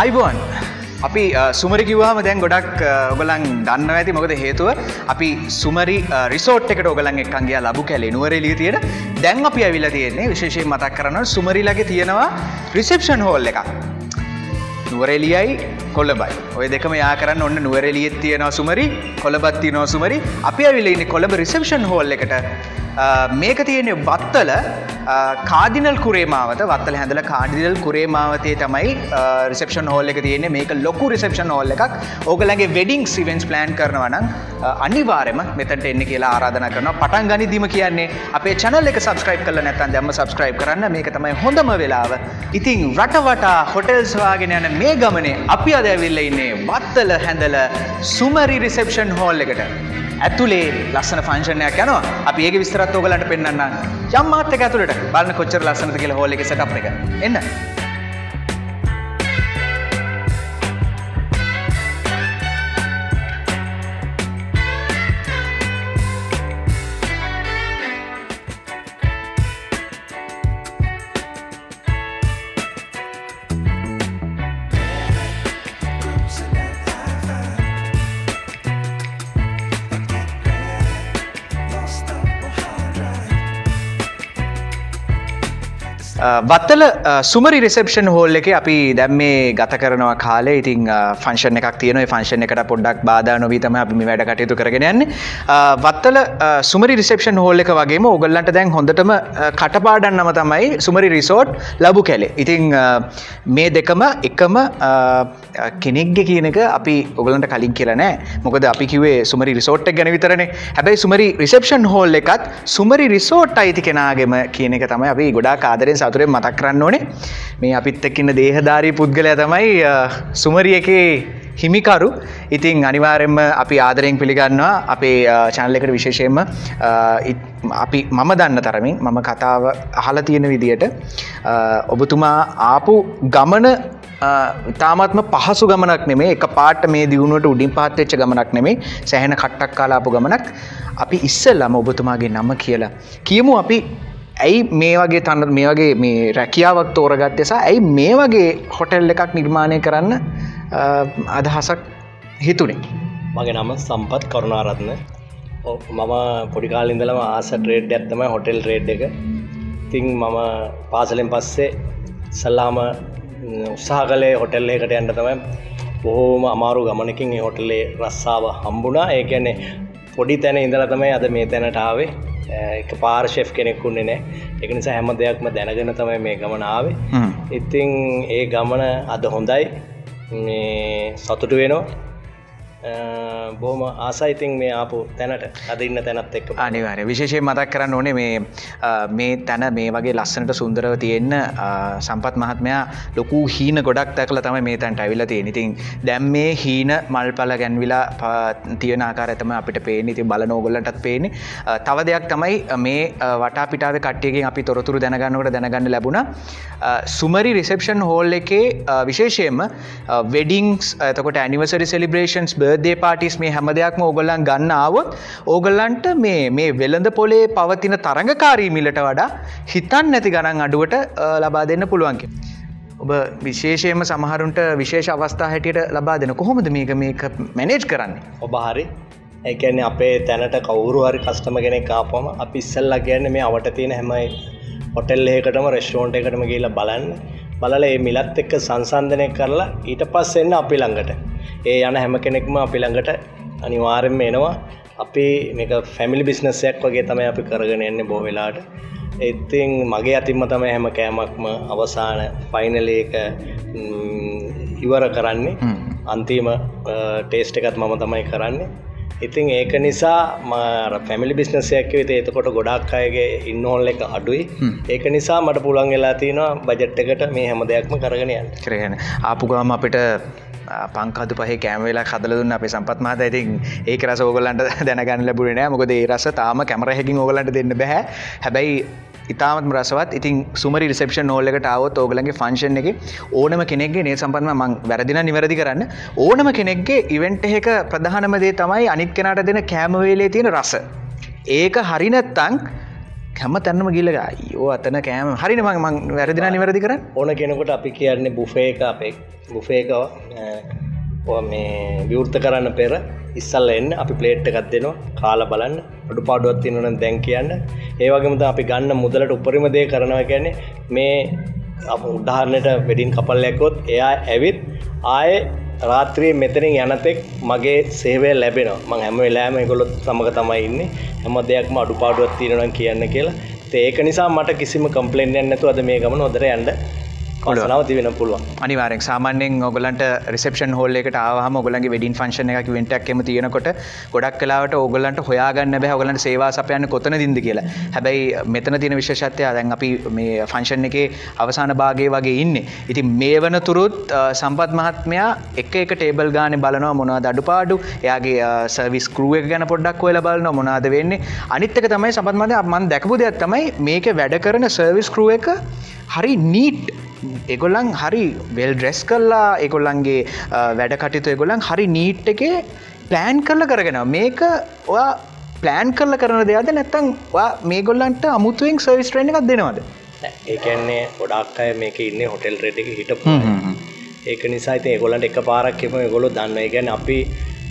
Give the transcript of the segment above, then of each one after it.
අයිබෝන් අපි සුමරි කිවවාම දැන් ගොඩක් ඔගලන් දන්න ඇති මොකද හේතුව? අපි සුමරි රිසෝට් එකට ඔගලන් එක්කන්ගේ ලබු කැලේ නුවරලිය තියෙන දැන් අපි ඇවිල තියෙන්නේ විශේෂයෙන් මතක් කරන සුමරිලගේ තියෙනවා රිසෙප්ෂන් හෝල් එකක්. නුවරෙලියයි කොල්ලබයි ඔය දෙකම යා කරන්න ඔන්න නුවරෙලියත් තියෙනවා සුමරි කොළබත්ති නෝ සුමරි. අපි ඇවිලඉන්න කොළඹ රිසෙප්ෂන් හෝල් එකට. මේක තියෙන වත්තල කාදිනල් කුරේමාවත වත්තල හැඳල කාඩිදල් කුරේමාවතේ තමයි රිසපෂන් හෝල් එක තියෙන්නේ. මේක ලොකු රිසපෂන් හෝල් එකක්. ඕගලගේ වෙඩිං සිවෙන්ස් ප්ලෑන් කරනවනම් අනිවාරම මෙතට එන්න කියලා ආරාධන කරන පටන් ගනි දීම කියන්නේ අපේ චනල් එක සබස්ක්‍රයිබ් කල නැතන් දැම සබස්ක්‍රයිබ් කරන්න. මේක තමයි හොඳම වෙලාව. ඉතිං රටවටා හොටෙල්ස් වාගෙන යන මේ ගමනේ අපි අද ඇවිල්ල ඉන්නේ වත්තල හැඳල සුමරි රිසපෂන් හෝල් එකට. ඇතුලේ ලස්සන ෆංශනයක් යනවා. අපි ඒක විස්තරත් ඕගලන්ට පෙන්වන්න යම් මාත් එක ඇතුළට බලන්න කොච්චර ලස්සනද කියලා හෝල් එකේ සෙටප් එක. එන්න. වත්තල සුමරි රිසප්ෂන් හෝල් එක අපි දැම් මේ ගත කරනවා කාලේ. ඉතින් ෆංශන එකක් තියන ෆංශන එකට පොඩ්ඩක් බාධ නොවීතම අපි වැඩ කටයුතු කරගෙනයන්න වත්තල සුමරි රිසප්ෂන් හෝල් එක වගේම ඔගල්ලන්ට දැන් හොඳටම කටපාඩන් නම තමයි සුමරි රිසෝට් ලබු කැලේ. ඉතිං මේ දෙකම එකම කෙනෙක්ග කියනක අපි ඔගලන්ට කලින් කියලනෑ මොකද අපි කිවේ සුමරි රිසෝට් ගැන විතරනේ. හැබැයි සුමරි රිසප්ෂන් හෝල් එකත් සුමරි රිසෝට් අයිති කෙනගේම කියන එක තමයි අපි ගොඩා කාදරෙන් සතුරෙන් මතක් කරන්න ඕනේ. මේ අපිත් එක්කින්න දේහධාරී පුද්ගලය තමයි සුමරිය එකේ හිමිකරු. ඉතිං අනිවාරෙන්ම අපි ආදරයෙන් පිළිගන්නවා අපේ චැනලෙකට විශේෂයෙන්ම අපි මම දන්න තරමින් මම කතාව අහල තියෙන විදියට ඔබතුමා ආපු ගමන තාමත්ම පහසු ගමනක් නෙමේ එක පාට මේ දියුණුවට උඩින් පාත්තච්ච ගමනක් නෙමේ සැහෙන කට්ටක් කාලාපු ගමනක්. අපි ඉස්සල්ලම ඔබතුමාගේ නම කියලා කියමු අපි. ඇයි මේ වගේ තන්න මේ වගේ මේ රැකියාවක් තෝරගත් එසා ඇයි මේ වගේ හොටෙල් එකක් නිර්මාණය කරන්න අදහසක් හිතුනේ? මගේ නම සම්පත් කරුණාරත්න. මම පොඩිකාලින්දලම ආස ට්‍රේඩ් ඇත්තම හොටෙල් රේඩ් එක. තිං මම පාසලෙන් පස්සේ සල්ලාම උත්සාහ කලේ හොටෙල් එකට යන්න තමයි. බොහෝම අමාරු ගමනකින් හොටල්ලේ රස්සාාව හම්බුණා. ඒකැන්නේ පොඩි තැන ඉඳල තමයි අද මේ තැනටාවේ එක පාර්ශෙෆ් කෙනෙක්කුන්නේ නෑ එක නිසා හැම දෙයක්ම දැනගෙන තමයි මේ ගමනාවේ ඉතිං ඒ ගමන අද හොඳයි. සතුටු වෙනවා බොහම ආසයිතින් මේ ආපු තැනට. අදන්න තැනත් එක් අනිවාර විශේෂය මතක් කරන්න ඕනේ මේ මේ තැන මේ වගේ ලස්සනට සුන්දරව තියෙන්න සම්පත් මහත්මයා ලොකු හීන ගොඩක් දැකල තම මේ තැන්ට ඇවිල තියෙන ඉතින් දැම් මේ හීන මල්පල ගැන්විලා තියෙන ආකාර ඇතම අපිට පේන ඉති බල නෝගොල්ලටත් පේනෙ තව දෙයක් තමයි මේ වටා පිටාව කට්ටියගෙන් අපි තොරතුරු දැනගන්නකට දැනගන්න ලැබුණ. සුමරි රිසප්ෂන් හෝල් එකේ විශේෂයෙන්ම වෙඩිංස් ඇතකොට ඇනිවසරි සෙලිබ්‍රේෂන්ස් බ බර්දේ පාටිස් මේ හැම දෙයක්ම ඕගොල්ලන් ගන්න ආවොත් ඕගොල්ලන්ට මේ මේ වෙළඳ පොලේ පවතින තරඟකාරී මිලට වඩා හිතන් නැති ගණන් අඩුවට ලබා දෙන්න පුළුවන්ගේ. ඔබ විශේෂයම සමහරුන්ට විශේෂ අවස්ථා හැටියට ලබා දෙන කොහොමද මේක මේක මැනේජ් කරන්නේ? ඔබ හරි. ඒකැන අපේ තැනට කවුරු හරි කස්ටම කෙනෙක් කාපම අපි ඉස්සල්ලා කියන්න මේ අවට තියෙන හැමයි හොටෙල් ඒකටම රෙස්ටෝන්ට එකටම කියලා බලන්න. බලල ඒ මිලත් එක්ක සංසන්ධනය කරලා ඊට පස් එන්න අපි ළඟට. ඒ යන හැම කෙනෙක්ම අපි ළඟට අනිවාරෙන්ම එනවා. අපි මේක ෆැමිලි බිස්නසයක් වගේ තමයි අපි කරගෙන එන්නේ බෝවෙලාට එතින් මගේ අතින්ම තමයි හැම කෑමක්ම අවසාන ෆයිනලේක ඉවර කරන්නේ. අන්තිම ටේස්ට එකත් මම තමයි කරන්නේ ඉතින් ඒක නිසා මාර පැමිලි බිස්නසයක් විත එතකොට ගොඩක් අයගේ ඉන්නහොල්ල එක අඩුයි. ඒක නිසා මට පුළන් වෙලා තියෙනවා බජට්ටකට මේ හැම දෙයක්ම කරගෙනයන් කරගෙන ආපුගාම අපිට පංකදු පහ කෑමවෙලා කදල දුන්න අපේ සම්පත් මහත. ඇතින් ඒ රස ඕගලන්ට දැනගන්න ලැබුණනෑ මොකද ඒ රස තාම කැමරහැකින් ඕගලන්ට දෙන්න බැහැ හැබැයි ඉතාමත් රසවත්. ඉතින් සුමරි රිසප්ෂන් නෝල්ලකට අවත් ඕගලගේ ෆංශන් එක ඕනම කෙනෙක්ගේ නේ සම්පන්ම මං වැරදින නිවැරදි කරන්න. ඕනම කෙනෙක්ගේ ඉවෙන්ට් එක ප්‍රධානම දේ තමයි අනිත් කෙනට දෙන කෑමවේලේ තියෙන රස. ඒක හරිනැත්තං හැම තැන්නම ගිල්ලක යෝ අතන කෑම. හරින මං මං වැරදින නිවැරදි කර ඕන කෙනෙකුට අපි කියන්නේ බුෆේ එක අපේ බුෆේක මේ විවෘත කරන්න පෙර ඉස්සල්ල එන්න අපි පලේට් එකත් දෙනවා කාල බලන්න අඩු පාඩුවත් තිනවන දැන් කියන්න. ඒවගේමත අපි ගන්න මුදලට උපරිම දේ කරනවා කියන්නේ මේ උදාහරණයට වෙඩින් කපල්ලැකොත් එයා ඇවිත් ආය රාත්‍රී මෙතනින් යනතෙක් මගේ සේවය ලැබෙනවා. මං හැම වෙලාම ගොලොත් සමඟ තමයි ඉන්න. හැම දෙයක්ම අඩුපාඩුවත් තියෙනවා කියන්න කියලා. ඒක නිසා මට කිසිම කම්පලෙන්න්න නැතු අද මේ ගමන ොදර යන්න කොලනාව තිවෙන පුළුවන්. අනිවාරෙන් සාමාන්‍යෙන් ඔගලන්ට රිසපෂන් හෝල් එකට ආවහම ඔගලන්ගේ වෙඩින් ෆංශන එක වෙන්ටක්ම තියෙනකොට ගොඩක් කලාවට ඔගලන්ට හොයාගන්න බැ ඔගලන්ට සේවා සපයන්න කොතන දිද කියලා. හැබැයි මෙතන තින විශේෂත්වය දැන් අපි මේ ෆංශන් එක අවසාන භාගේ වගේ ඉන්න. ඉතින් මේ වන තුරුත් සම්පත් මහත්මයා එක එක ටේබල් ගාන බලනවා මොනවද අඩුපාඩු. එයාගේ සර්විස් කරුව ගැන පොඩ්ඩක් කොල බලන මොනාද වෙන්නේ. අනිත්තක තමයි සපත්මද මන් දැකපු දෙයක් තමයි මේක වැඩ කරන සර්විස් කරුව එක හරි නීට් එගොල්ලන් හරි වෙල් ඩ්‍රෙස් කල්ලා එගොල්ලන්ගේ වැඩ කටයුතු එගොල්ලන් හරි නීට් එක ප්ලෑන් කරල කරගෙන මේක ඔයා ප්ලෑන් කරල කරන දෙයක්ද නැත්තං මේ ගොල්ලන්ට අමුතුවෙන් සර්විස් ට්‍රේන එකක් දෙනවද? ඒකන්නේ ගොඩක් අය මේක ඉන්න හොටෙල් රෙඩ් එක හිට ඒක නිසා ඉතින් ඒගොල්ලන්ට එක පාරක් එම ගොලො දන්න ගැන අපි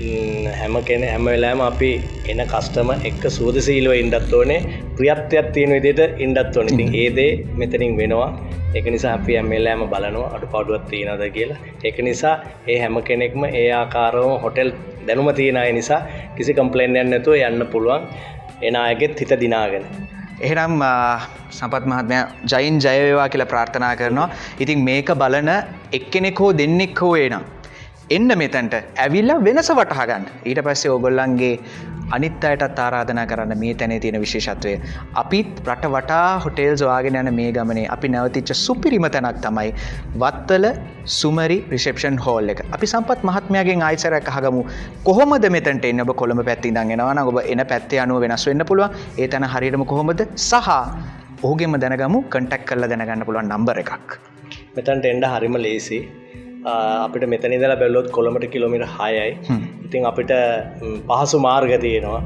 හැම කෙන හැම වෙලාම අපි එන කස්ටම එක්ක සූදසීලව ඉන්ඩත් ඕනේ ප්‍රියත්වයක් තියෙන විදිට ඉන්ඩත් ඕන. ඉතින් ඒදේ මෙතනින් වෙනවා. ඒක නිසා අපි ඇම්මෙල්ලෑම බලනවා අඩු පාඩුවත් තියෙනද කියලා. ඒක නිසා ඒ හැම කෙනෙක්ම ඒ ආකාරවම හොටෙල් දැනුම තියෙන අය නිසා කිසි කම්පලේන්යන් නැතුව යන්න පුළුවන්. එන අයගෙත් හිත දිනාගෙන. එහෙනම් සපත් මහත්මය ජයින් ජයවේවා කියලා ප්‍රාර්ථනා කරනවා. ඉතින් මේක බලන එක්කෙනෙක් හෝ දෙන්නෙක් හෝ එනම් එන්න මෙතැන්ට ඇවිල්ල වෙනස වටහගන්න ඊට පස්සේ ඔගොල්ලන්ගේ අනිත් අයටත් ආරාධනා කරන්න මේ තැනේ තියෙන විශේෂත්වය. අපිත් රට වටා හොටෙල් වාගෙන යන මේ ගමනේ අපි නැවතිච්ච සුපිරිම තැනක් තමයි වත්තල සුමරි රිෂපෂන් හෝල් එක. අපි සම්පත් මහත්මයගෙන් අයිසරක් අහගමු. කොහොමද මෙතැට එන්න? ඔබ කොළඹ පැත්ති දගෙනවා ඔබ එන පැත්තේ අනුව වෙනස් වෙන්න පුළුව ඒ තැන හරිටම කොහොමද? සහ ඕගෙම දැනගමු කටක් කල්ල දැනගන්න පුළුවන් නම්බර එකක්. මෙතන්ට එන්ඩ හරිම ලේසි අපිට මෙතනිදල බැල්ලොත් කොළමට කිලොමිට හයයි. ඉතින් අපිට පහසු මාර්ග තියෙනවා.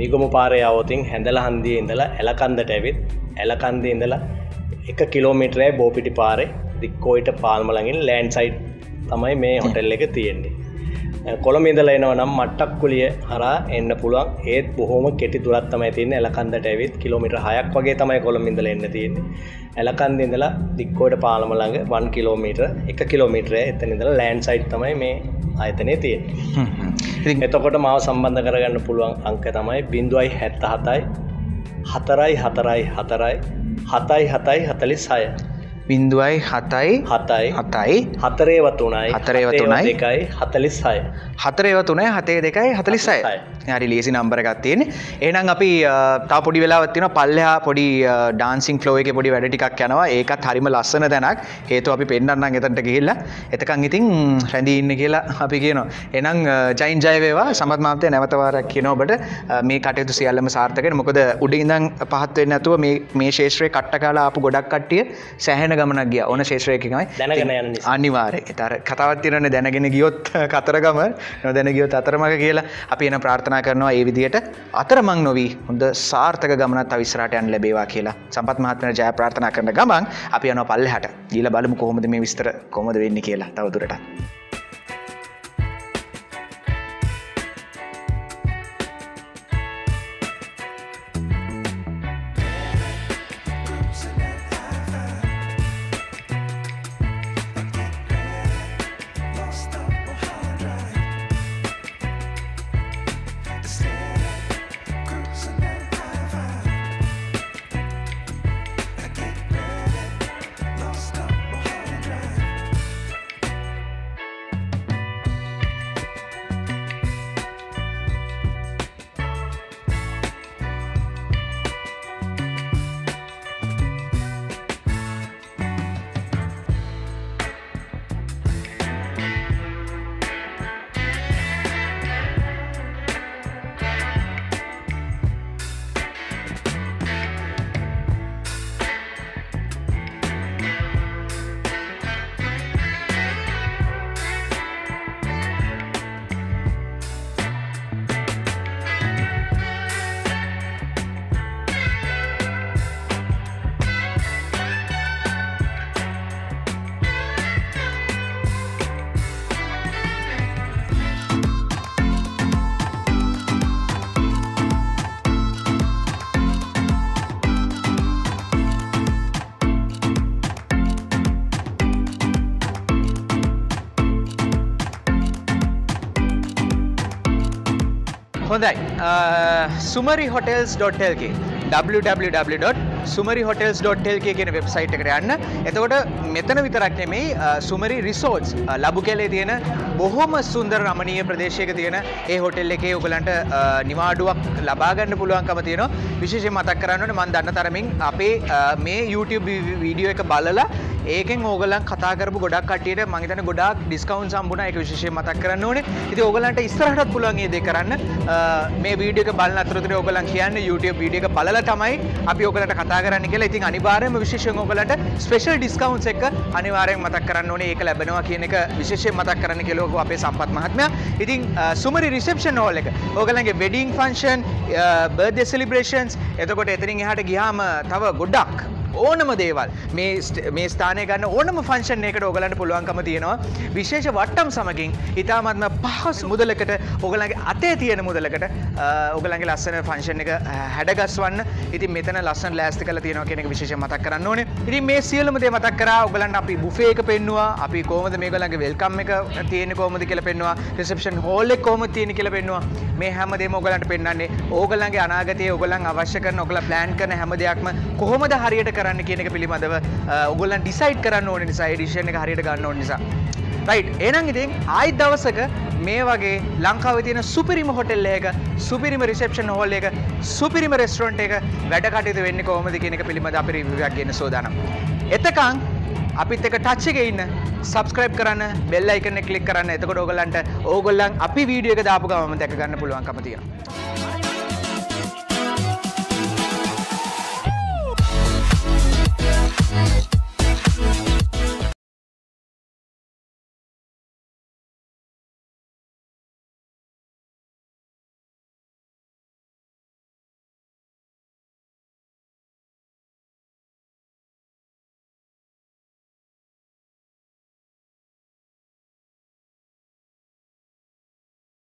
මිගම පාරය අවතින් හැඳල හන්දිය ඉඳලා ඇලකන්දට ඇවිත් ඇලකන්ද ඉඳලා එක කිලෝමිටරය බෝපිටි පාරේ දික්කෝයිට පාල්මලඟින් ලෑන්් සයිට් තමයි මේ හොටෙල් එක තියෙන්නේ කොළම ඉඳල එනවා නම් මට්ටක් කුලිය හර එන්න පුළුවන්. ඒත් බොහෝම කෙටි දුරත් තමයි තියන්න. ඇලකන්දට ඇවිත් කිලෝමිට හයක් වගේ තමයි කොළම ඉඳල එන්න තියෙන්නේ. ඇලකන්ද ඉඳලා දික්කෝට පාලමළඟ වන් කිලෝමීටර් එක කිලෝමිටරය එතන ඉඳලා ලෑන්් සයිට් තමයි මේ ආයතනය තියෙන එතකොට මාව සම්බන්ධ කරගන්න පුළුවන් අංක තමයි බිඳුවයි හැත්ත හතයි හතරයි හතරයි හතරයි හතයි හතයි හතලිස් සය බින්දුවයි හතයි. හතයි. හතයි. හතරේව තුනයි හතරේව තුනයි එකයි. හතලිස් හය හතරේව තුනයි හතේ දෙකයි හතලිස්සයි. හරි ලේසි නම්බරගත්තියෙන් ඒනම් අපි තා පොඩි වෙලාවත්තින පල්ලහා පොඩි ඩාන්සිං ෆලෝ එක පොඩි වැඩ ටිකක් යනවා. ඒකත් හරිම ලස්සන දැනක් හේතු අපි පෙන්න්නන්න එතට ගිහිල්ලා. එතකං ඉතින් රැඳී ඉන්න කියලා අපි කියනවා. එනම් ජයින් ජයවේවා සමත්මාතය නැවතවාරක් කියනෝබට මේ කටයුතු සියල්ලම සාර්ථකෙන මොකද උඩ ඉඳං පහත්වෙන්න ඇතුව මේ ශේත්‍රය කට්ට කාලා අප ගොඩක් කට්ටිය සැහෙන ගමනක් ගිය. ඕන ශේත්‍රයකමයි දැනගෙන යන අනිවාරය තර කතවත්තිරන දැනගෙන ගියොත් කතරගම නොදැන ගියොත් අතරමක කියලා. අපි එන ප්‍රාර්ථනා කරනවා ඒ විදියට අතරමං නොවී හොඳ සාර්ථක ගමනත් අවිස්රාටයන් ලැබේවා කියලා. සපත් මහත්මන ජය ප්‍රාර්ථනා කරන ගමන් අපි යන පල්ලහට. ගීල බලමු කොහොමද මේ විස්තර කොමද වෙන්න කියලා තවදුරට. හොඳයි සුමරි හොටල්ස්.ල්ක සුමරි හොටල්ස්.ල්ක කියෙන වෙබ්සයිට් එකට යන්න. එතකොට මෙතන විතරක් නෙමෙයි සුමරි රිසෝට්ස් ලබු කැලේ තියෙන බොහොම සුන්දර රමණීය ප්‍රදේශයක තියෙන ඒ හොටෙල් එකේ ඔයගලන්ට නිවාඩුවක් ලබා ගන්න පුළුවන්කම තියෙනවා. විශේෂයෙන් මතක් කරන්න ඕනේ මම දන්න තරමින් අපේ මේ YouTube වීඩියෝ එක බලලා ඒකෙන් ඕගලන් කතා කරපු ගොඩක් කට්ටියට මම හිතන්නේ ගොඩාක් ඩිස්කවුන්ට් හම්බුණා. ඒක විශේෂයෙන් මතක් කරන්න ඕනේ. ඉතින් ඕගලන්ට ඉස්සරහටත් පුළුවන් මේ දේ කරන්න. මේ වීඩියෝ එක බලන අතරතුරේ ඕගලන් කියන්නේ YouTube වීඩියෝ එක බලලා තමයි අපි ඕගලන්ට කතා කරන්න කියලා. ඉතින් අනිවාර්යයෙන්ම විශේෂයෙන් ඕගලන්ට ස්පෙෂල් ඩිස්කවුන්ට්ස් එක අනිවාර්යෙන් මතක් කරන්න ඕනේ. ඒක ලැබෙනවා කියන එක විශේෂයෙන් මතක් කරන්න කියලා අපේ සම්පත් මහත්මයා. ඉතින් සුමරි රිසෙප්ෂන් හෝල් එක. ඕගලන්ගේ වෙඩින් ෆන්ක්ෂන් බර්ත්ඩේ සෙලිබ්‍රේෂන්ස් එතකොට එතනින් එහාට ගියාම තව ගොඩක් ඕනම දේවල්. මේ ස්ථානය ගන්න ඕනම ෆංශන් එකට ඔගලන්ට පුළුවන්කම තියෙනවා. විශේෂ වට්ටම් සමකින් ඉතාමත්ම පහස් මුදලකට ඔගලගේ අතේ තියෙන මුදලකට ඔගලගේ ලස්සන ෆංශන් එක හැඩගස්වන්න. ඉති මෙතන ලස්සන ලෑස්ති කල තියෙන කෙනෙක විශේෂ මතක් කරන්න ඕනේ. ඉති මේ සියලුමදේ මතක් කර ඔගලන් අපි බුෆේක පෙන්නවා. අපි කෝමද මේගලගේ වෙල්කම් එක තියෙන කෝමද කියල පෙන්වා රිසප්ෂන් හෝල්ලෙක් කෝම තියෙන කියල පෙන්වා මේ හැමදේ මොගලන්ට පෙන්න්නේ ඕගලන්ගේ අනාගතය ඔගලන් අවශ්‍ය කරන ඔගල ප්ලෑන් කරන හැම දෙයක්ම කොහොමද හරියට කරන්න කියන එක පිළිබඳව ඔගොල්ලන් ඩිසයිඩ් කරන්න ඕන නිසා එඩිෂන් එක හරියට ගන්න ඕන නිසා. රයිට් එනං ඉතින් ආයිත් දවසක මේ වගේ ලංකාව තියෙන සුපිරිම හොටෙල් එක සුපිරිම රිසප්ෂන් හෝල් එක සුපිරිම රෙස්ටරන්ට් එක වැඩ කටයුතු වෙන්නේ කොහොමද කියන එක පිළිබඳ අපි රිවිව් එකක් ගෙන සෝදානම්. එතකන් අපිත් එක ටච් එකේ ඉන්න. සබස්ක්‍රයිබ් කරන්න බෙල් අයිකන් එක ක්ලික් කරන්න. එතකොට ඕගොල්ලන්ට ඕගොල්ලන් අපි වීඩියෝ එක දාපු ගමන් දැක ගන්න පුළුවන්කම තියෙනවා.